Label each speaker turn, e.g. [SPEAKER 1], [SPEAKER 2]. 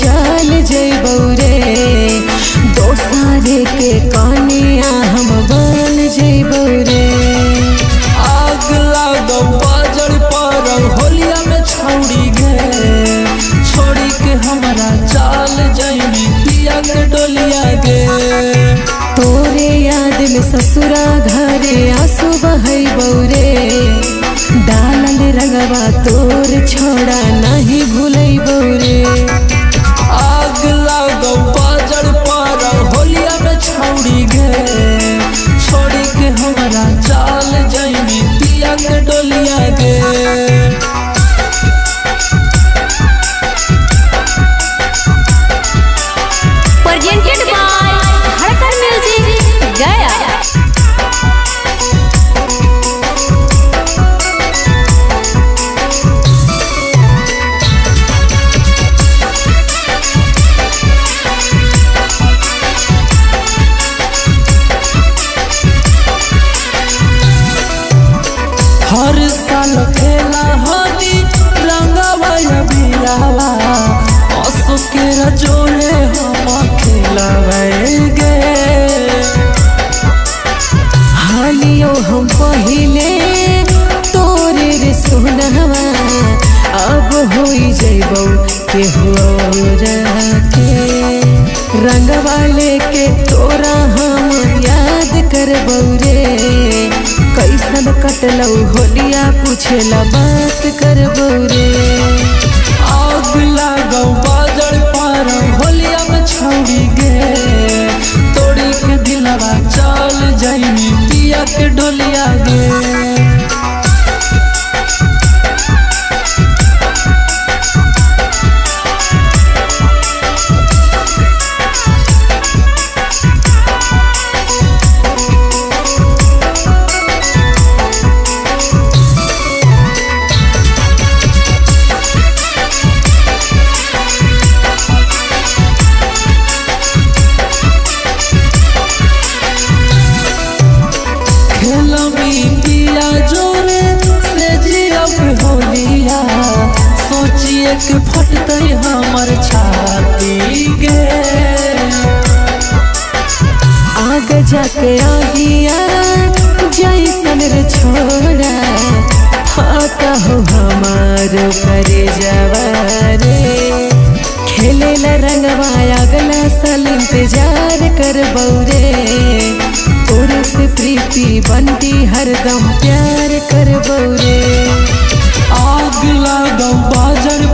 [SPEAKER 1] चल जैबौ रे दोसारे के कानिया हम
[SPEAKER 2] बन जैबौ रे पर होलिया में छोड़ी गे। छोड़ी के हमारा चाल जैबी के डोलिया गे।
[SPEAKER 3] तोरे याद में ससुरा घरे
[SPEAKER 2] आँसू बह बौरे डाल रंगवा तोर छोड़ा नहीं भूले। हमारा चाल साल खेला होली रंगवा बियावा असो के रजोले हम खेलावेगे
[SPEAKER 1] हालियो हम पहिले तोरे रे सोनहवा अब होई जइबौ के के रंगवा लेके तोरा हम याद करबौ रे कैसन कटलौ होलिया पूछेला, बात करबौ रे
[SPEAKER 2] आग लागौ बाजल पार होलिया में छौड़ी गे तोड़ी के दिलवा चल जाइनी पिया के ढोलिया गे
[SPEAKER 1] जकिया जैसन छोड़ा। फाता हो हमार करे जवारे। खेले ला रंगवा अगला साल इंतज़ार कर बौरे। और से प्रीति बनती हरदम प्यार कर बौरे। आग ला दम, बाजर